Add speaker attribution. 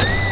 Speaker 1: Bye.